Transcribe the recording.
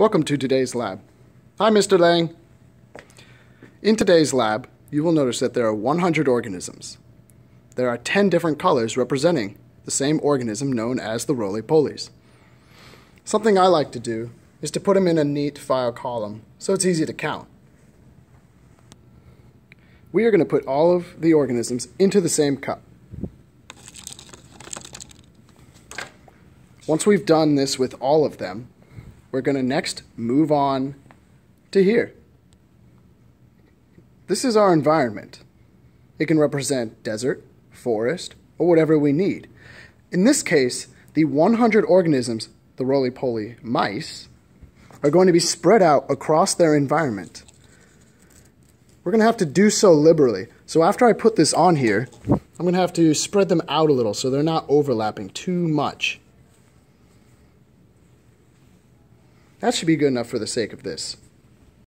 Welcome to today's lab. Hi, Mr. Lang. In today's lab, you will notice that there are 100 organisms. There are 10 different colors representing the same organism known as the roly-polies. Something I like to do is to put them in a neat file column so it's easy to count. We are going to put all of the organisms into the same cup. Once we've done this with all of them, we're going to next move on to here. This is our environment. It can represent desert, forest, or whatever we need. In this case, the 100 organisms, the roly-poly mice, are going to be spread out across their environment. We're going to have to do so liberally. So after I put this on here, I'm going to have to spread them out a little so they're not overlapping too much. That should be good enough for the sake of this.